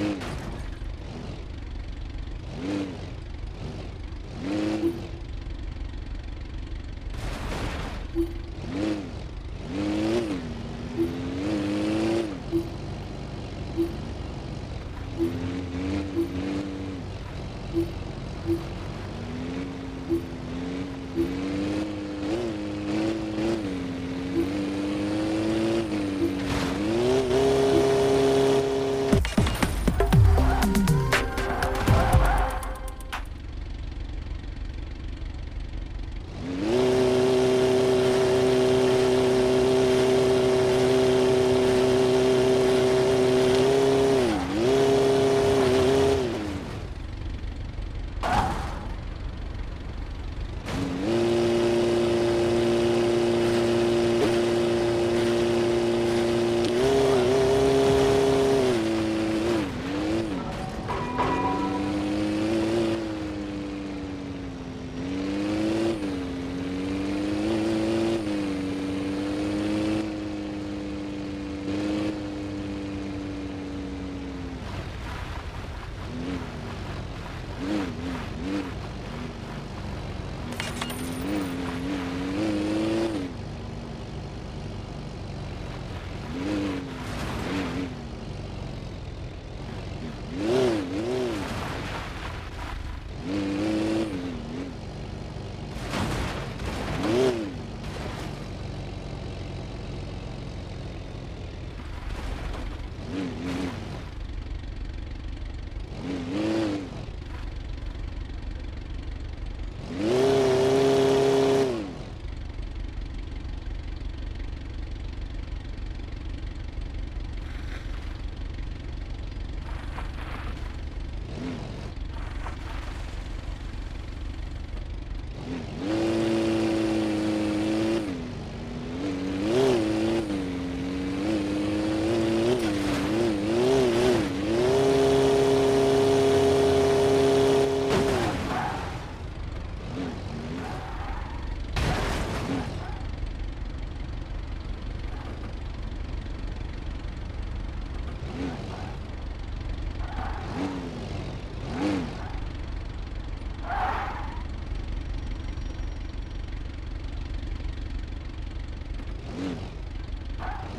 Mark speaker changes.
Speaker 1: Mm.